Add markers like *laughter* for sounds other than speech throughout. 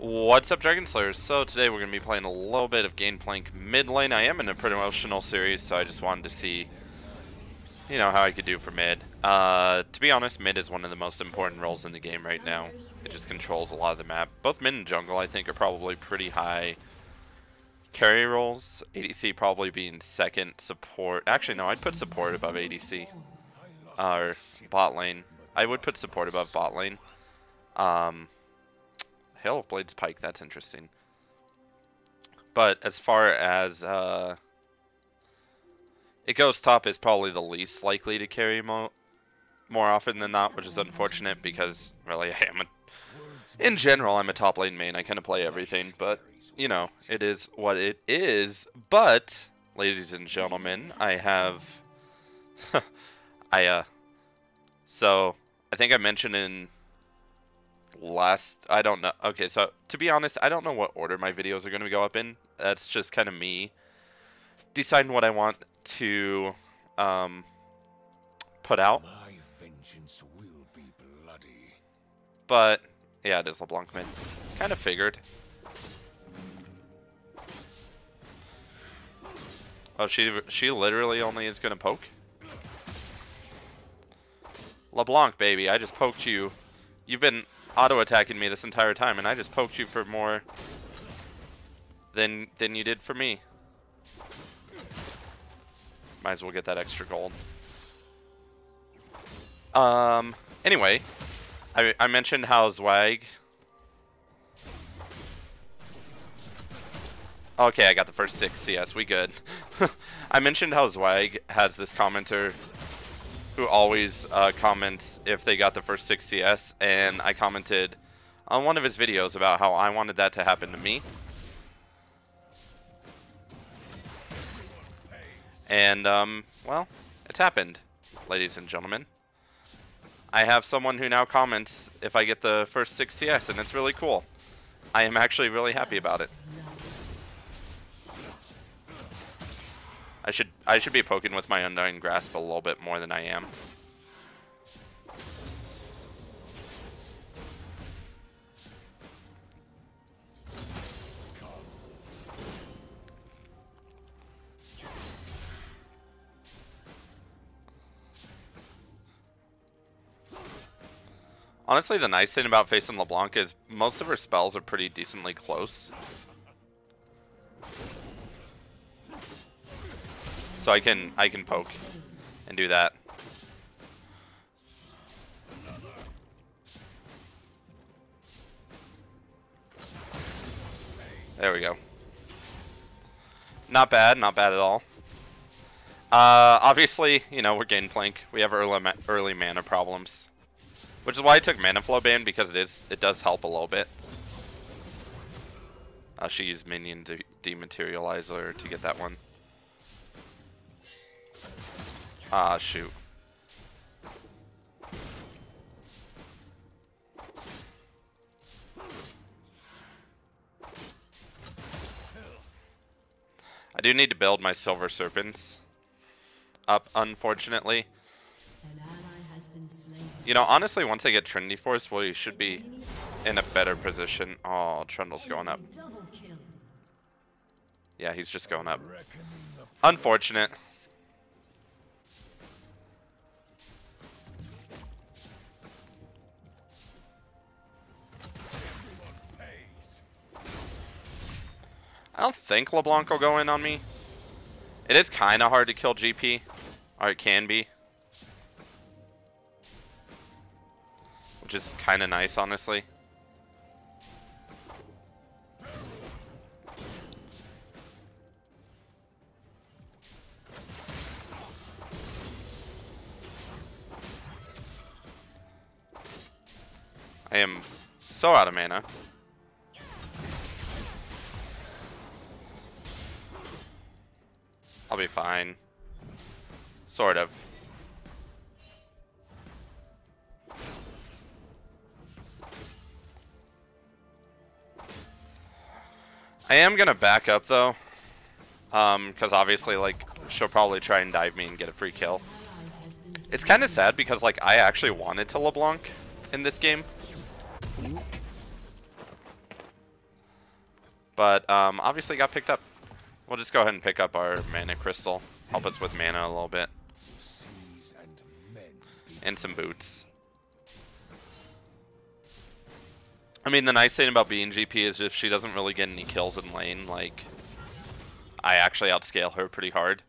What's up, Dragon Slayers? So today we're going to be playing a little bit of Gangplank mid lane. I am in a promotional series, so I just wanted to see, you know, how I could do for mid. Uh, to be honest, mid is one of the most important roles in the game right now. It just controls a lot of the map. Both mid and jungle, I think, are probably pretty high carry roles. ADC probably being second support. Actually, no, I'd put support above ADC. Uh, or bot lane. I would put support above bot lane. Um, Hail of Blades Pike, that's interesting. But as far as uh, it goes, top is probably the least likely to carry mo more often than not, which is unfortunate because really *laughs* I am a, in general I'm a top lane main. I kind of play everything, but you know it is what it is. But ladies and gentlemen, I have *laughs* I uh so I think I mentioned in last I don't know okay so to be honest I don't know what order my videos are going to go up in. That's just kind of me deciding what I want to um, put out. My vengeance will be bloody. but yeah it is LeBlanc mid. Kind of figured. Oh she she literally only is going to poke? LeBlanc baby I just poked you. You've been auto-attacking me this entire time, and I just poked you for more than than you did for me. Might as well get that extra gold. Um. Anyway, I I mentioned how Zwag. Okay, I got the first six CS. We good. *laughs* I mentioned how Zwag has this commenter who always uh, comments if they got the first 6 CS, and I commented on one of his videos about how I wanted that to happen to me. And, um, well, it's happened, ladies and gentlemen. I have someone who now comments if I get the first 6 CS, and it's really cool. I am actually really happy about it. I should I should be poking with my Undying Grasp a little bit more than I am. Honestly, the nice thing about facing LeBlanc is most of her spells are pretty decently close. So I can I can poke and do that. There we go. Not bad, not bad at all. Uh, obviously, you know, we're Gangplank. We have early, ma early mana problems. Which is why I took Manaflow Band, because it is it does help a little bit. Uh, she used Minion de Dematerializer to get that one. Ah, shoot. I do need to build my Silver Serpents up, unfortunately. You know, honestly, once I get Trinity Force, we should be in a better position. Oh, Trundle's going up. Yeah, he's just going up. Unfortunate. I don't think LeBlanc will go in on me. It is kind of hard to kill GP. Or it can be. Which is kind of nice, honestly. I am so out of mana. Sort of. I am gonna back up though. Um, because obviously, like, she'll probably try and dive me and get a free kill. It's kind of sad because, like, I actually wanted to LeBlanc in this game. But um, obviously got picked up. We'll just go ahead and pick up our mana crystal. Help us with mana a little bit. And some boots. I mean, the nice thing about being GP is if she doesn't really get any kills in lane, like, I actually outscale her pretty hard.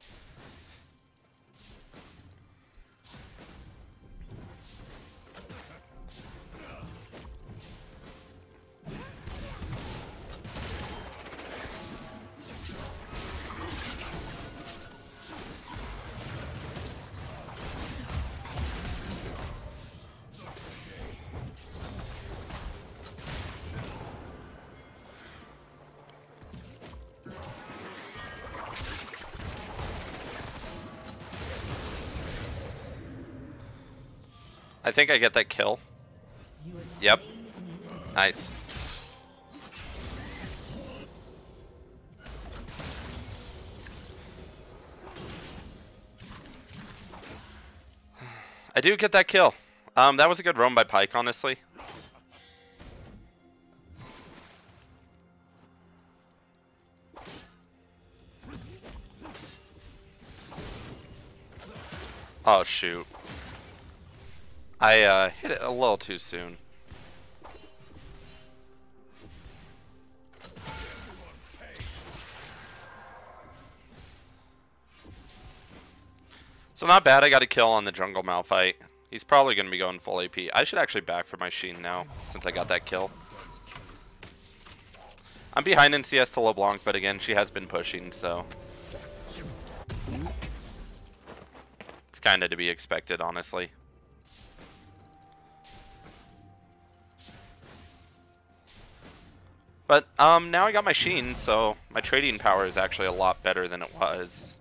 I think I get that kill. Yep. Nice. *sighs* I do get that kill. Um, that was a good roam by Pike, honestly. Oh shoot. I uh, hit it a little too soon. So not bad, I got a kill on the jungle Malphite. He's probably going to be going full AP. I should actually back for my Sheen now, since I got that kill. I'm behind in CS to LeBlanc, but again, she has been pushing, so... It's kind of to be expected, honestly. But um, now I got my Sheen, so my trading power is actually a lot better than it was.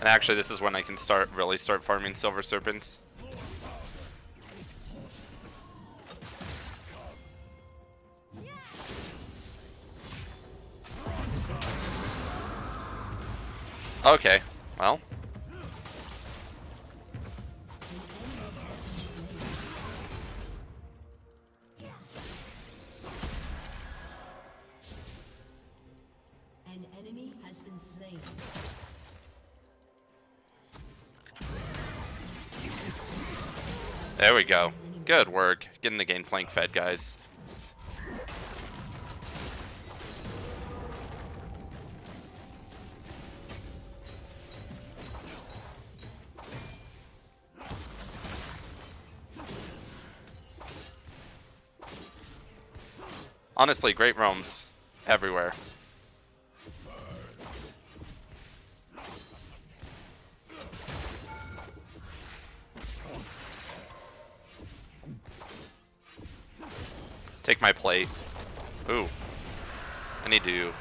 And actually, this is when I can start really start farming Silver Serpents. Okay, well. An enemy has been slain. There we go. Good work. Getting the gangplank fed, guys. Honestly, great roams everywhere. Take my plate. Ooh. I need to.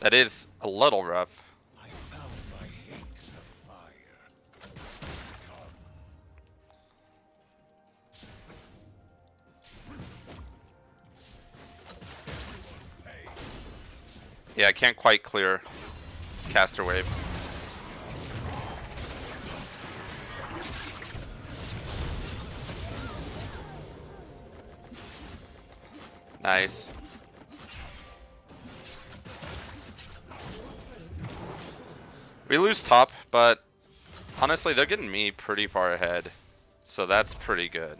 That is a little rough. I found my hate the fire. Yeah, I can't quite clear caster wave. Nice. We lose top, but honestly, they're getting me pretty far ahead. So that's pretty good.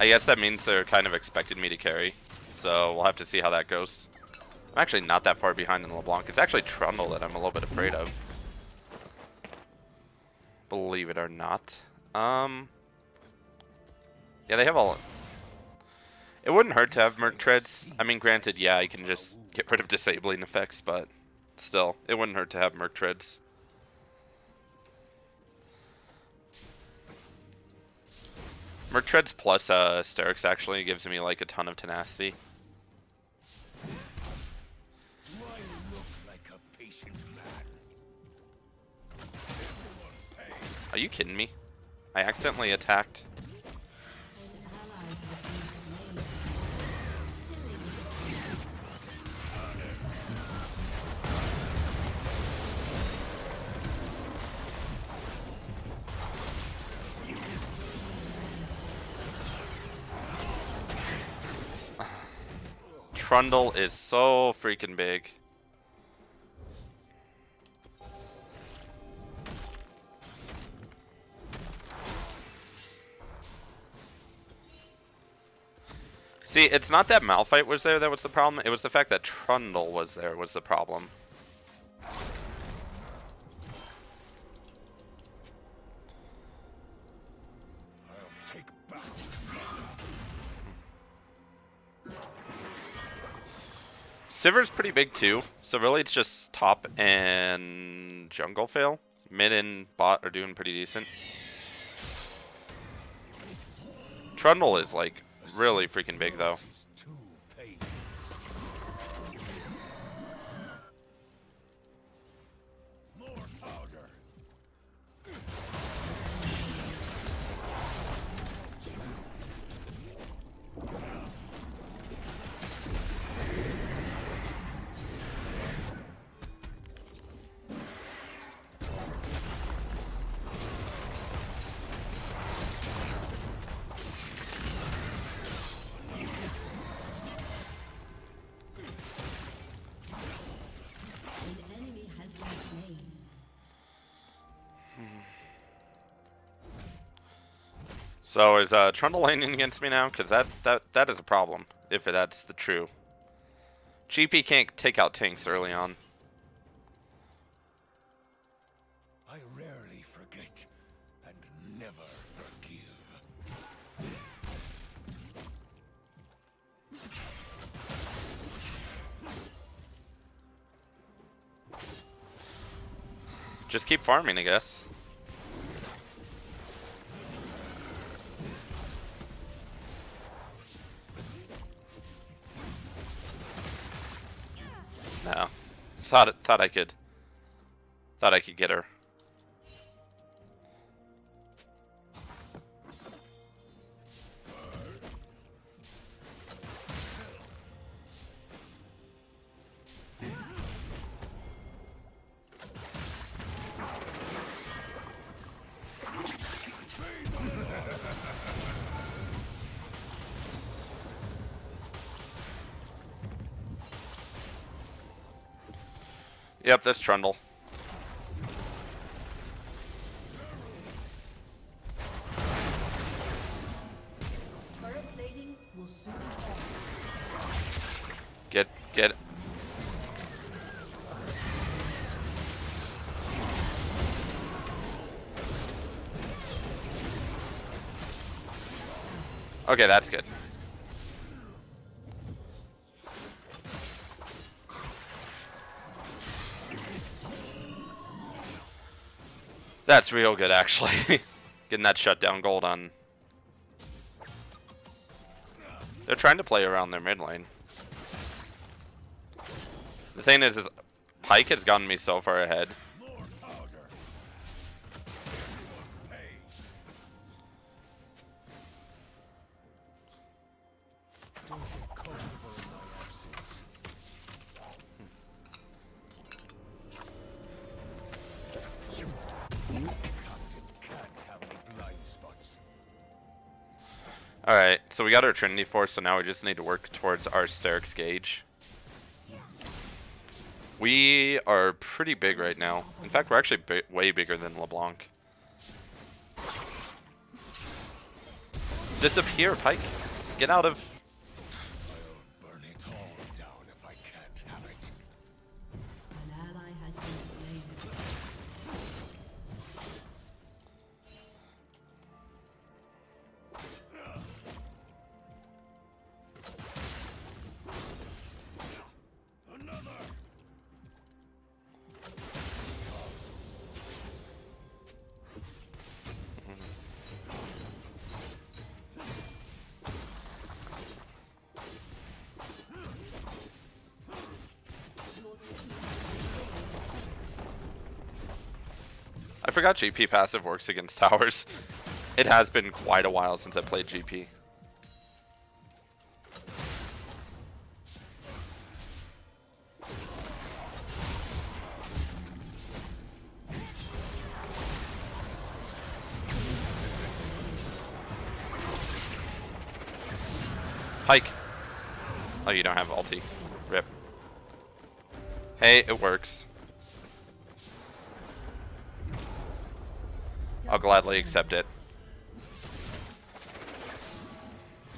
I guess that means they're kind of expecting me to carry. So we'll have to see how that goes. I'm actually not that far behind in LeBlanc. It's actually Trundle that I'm a little bit afraid of. Believe it or not. Um. Yeah, they have all. It wouldn't hurt to have Merc Treads. I mean, granted, yeah, I can just get rid of disabling effects, but still, it wouldn't hurt to have Merc Treads. Mertreads plus uh, Sterak's actually gives me like a ton of tenacity. Are you kidding me? I accidentally attacked. Trundle is so freaking big. See, it's not that Malphite was there that was the problem, it was the fact that Trundle was there was the problem. Sivir's pretty big too, so really it's just top and jungle fail. Mid and bot are doing pretty decent. Trundle is like really freaking big though. So is uh, Trundle laning against me now? Because that, that, that is a problem, if that's the true. GP can't take out tanks early on. I rarely forget and never forgive. Just keep farming, I guess. Thought thought I could. Thought I could get her. Yep, that's Trundle. Get, get. Okay, that's good. That's real good, actually. *laughs* Getting that shutdown gold on. They're trying to play around their mid lane. The thing is, is Pike has gotten me so far ahead. Got our Trinity Force, so now we just need to work towards our Sterak's Gage. We are pretty big right now. In fact, we're actually bi way bigger than LeBlanc. Disappear, Pike. Get out of... forgot GP passive works against *laughs* towers. It has been quite a while since I played GP. Pike. Oh, you don't have ulti. Rip. Hey, it works. I'll gladly accept it.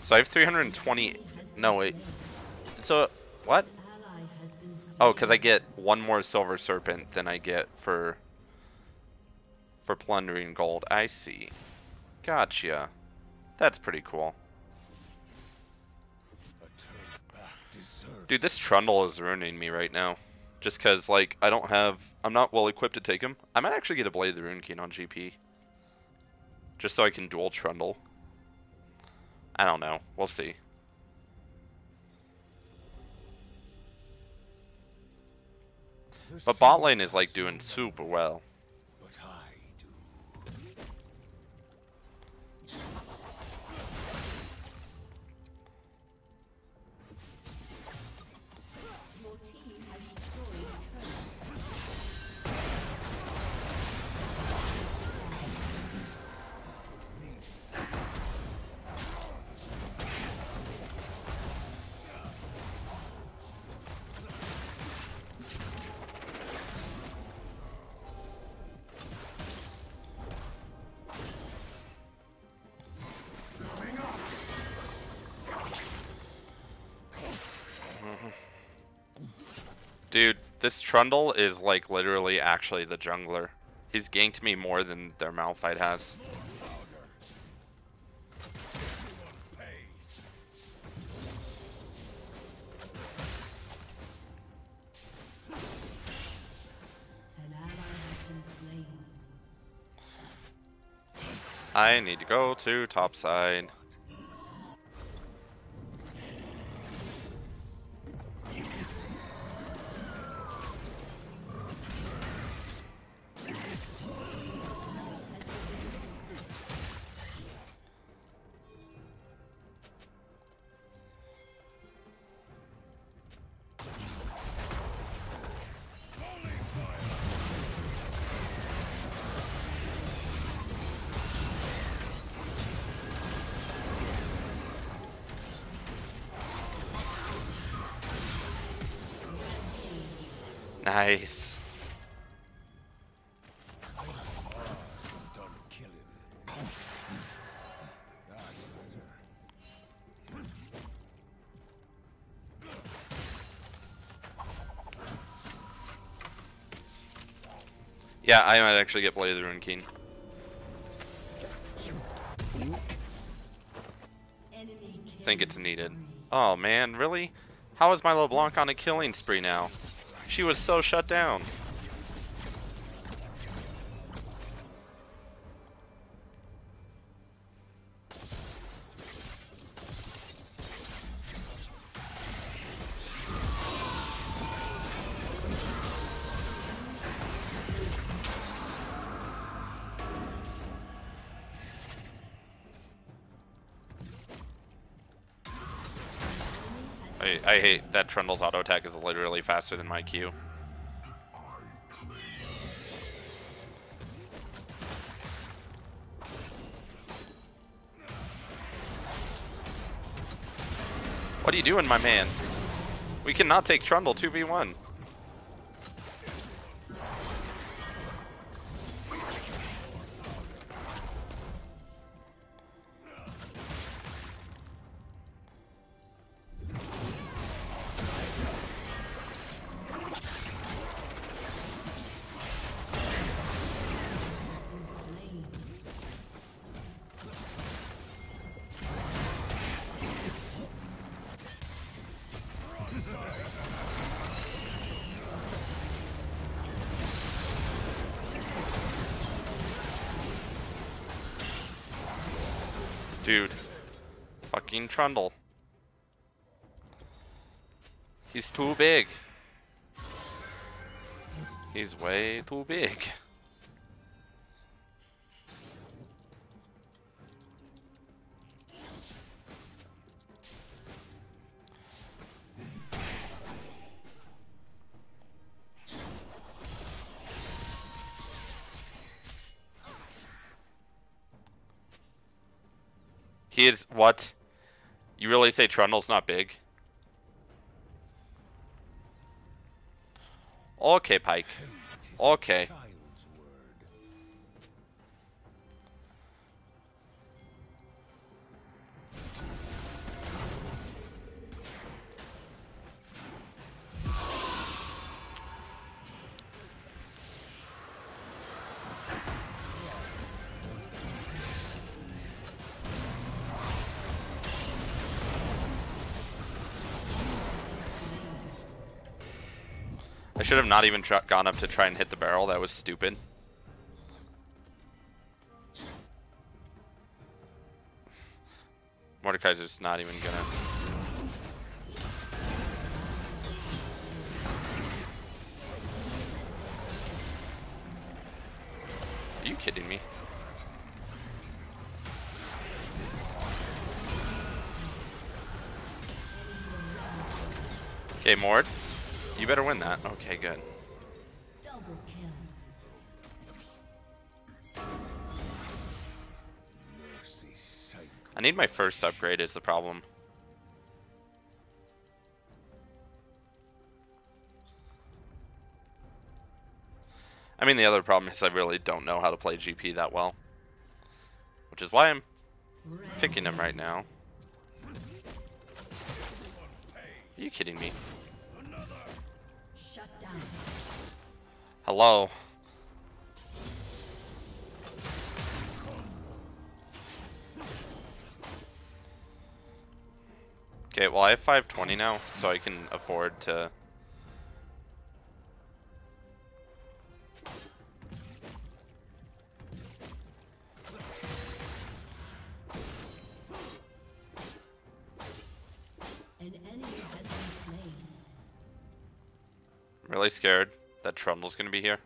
So I have 320. No, wait. So, what? Oh, because I get one more silver serpent than I get for for plundering gold. I see. Gotcha. That's pretty cool. Dude, this Trundle is ruining me right now. Just because, like, I don't have... I'm not well equipped to take him. I might actually get a Blade of the Ruined King on GP. Just so I can duel Trundle. I don't know. We'll see. But bot lane is, like, doing super well. This Trundle is, like, literally actually the jungler. He's ganked me more than their Malphite has. I need to go to top Nice. Done killing. That's better. Yeah, I might actually get Blade of the Ruined King. Think it's needed. Oh man, really? How is my LeBlanc on a killing spree now? She was so shut down. I, I hate that Trundle's auto attack is literally faster than my Q. What are you doing, my man? We cannot take Trundle 2v1. Dude. Fucking Trundle. He's too big. He's way too big. He is what? You really say Trundle's not big? Okay, Pike. Okay. I should have not even gone up to try and hit the barrel. That was stupid. Mordekaiser's not even gonna. Better win that. Okay, good. I need my first upgrade is the problem. I mean, the other problem is I really don't know how to play GP that well. Which is why I'm picking him right now. Are you kidding me? Hello? Okay, well I have 520 now, so I can afford to... An enemy has been slain. I'm really scared that Trundle's gonna be here.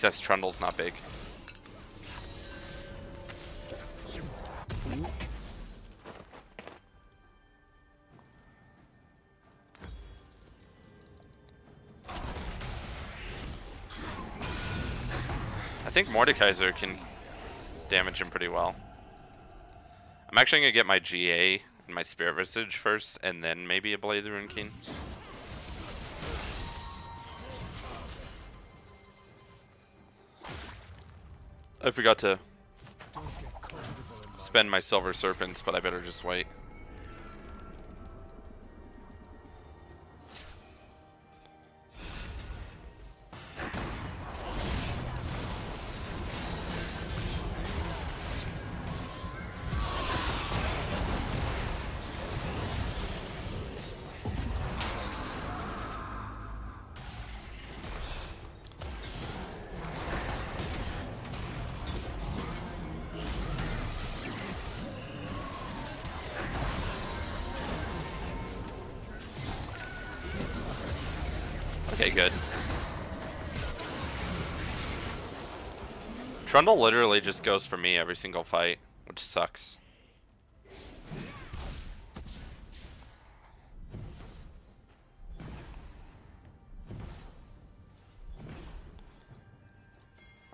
And Trundle's not big. I think Mordekaiser can damage him pretty well. I'm actually gonna get my GA and my Spirit Visage first, and then maybe a Blade of the Ruined King. I forgot to spend my Silver Serpents, but I better just wait. Trundle literally just goes for me every single fight, which sucks.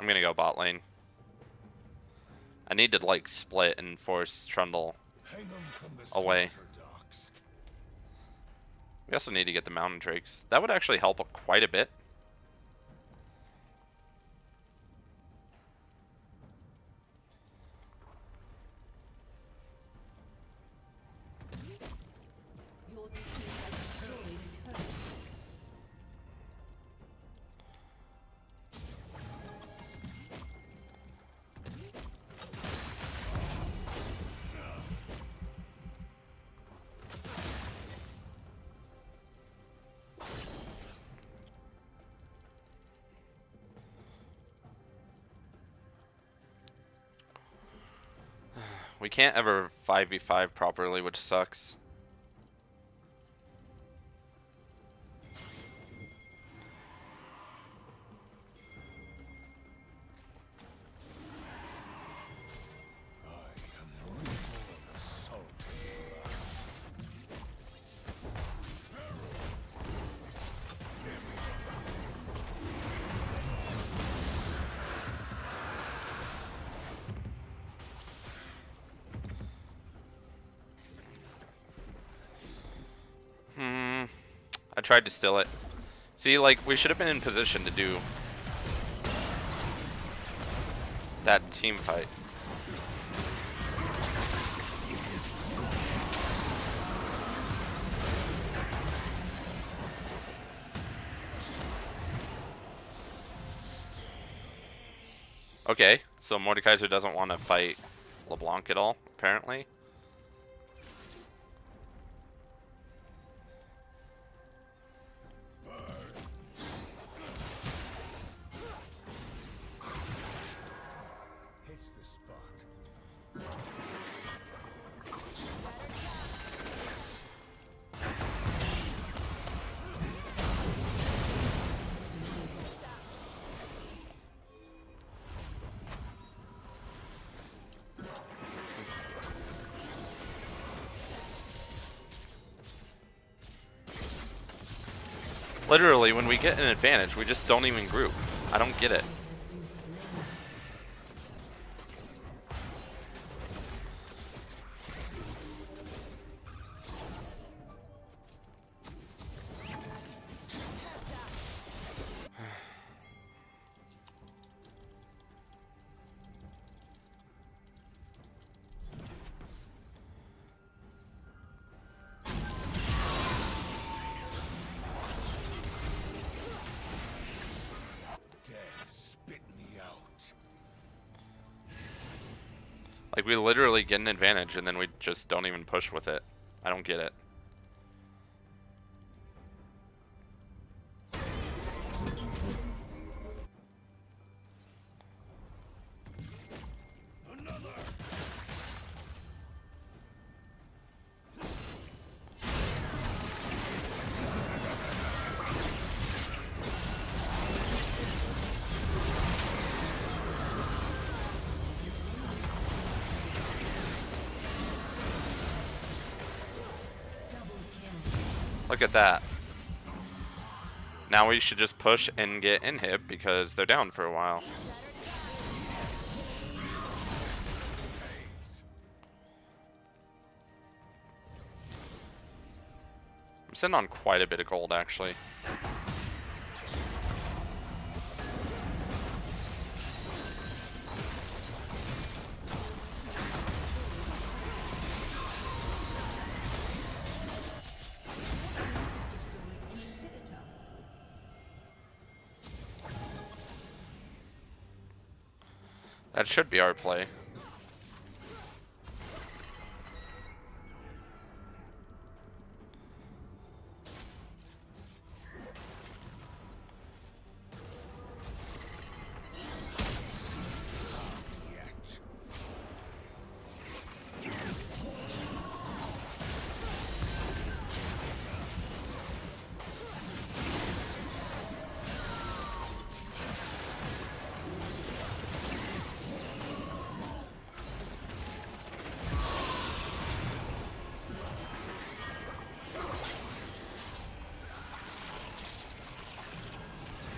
I'm gonna go bot lane. I need to like split and force Trundle. Hang 'em from the Away. We also need to get the mountain drakes. That would actually help quite a bit. We can't ever 5v5 properly, which sucks. Tried to steal it. See, like, we should have been in position to do that team fight. Okay, so Mordekaiser doesn't want to fight LeBlanc at all, apparently. Literally, when we get an advantage, we just don't even group. I don't get it. Like, we literally get an advantage and then we just don't even push with it. I don't get it. At that. Now we should just push and get inhib because they're down for a while. I'm sitting on quite a bit of gold actually. Should be our play.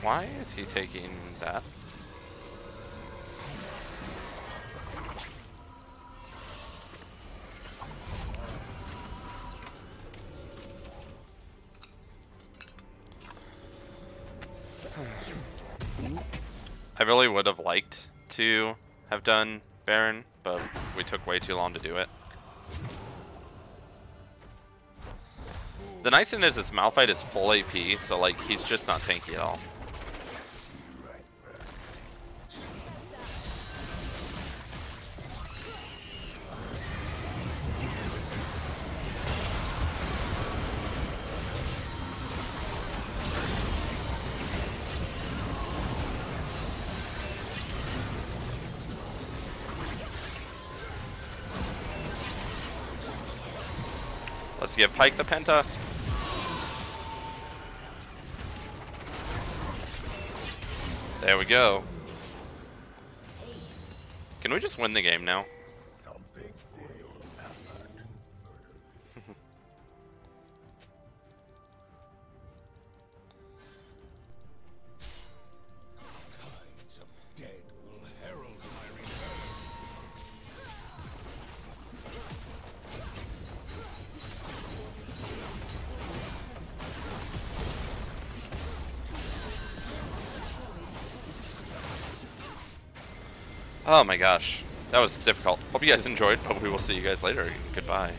Why is he taking that? *sighs* I really would have liked to have done Baron, but we took way too long to do it. The nice thing is this Malphite is full AP, so like he's just not tanky at all. Let's give Pyke the Penta. There we go. Can we just win the game now? Oh my gosh. That was difficult. Hope you guys enjoyed, but we will see you guys later. Goodbye.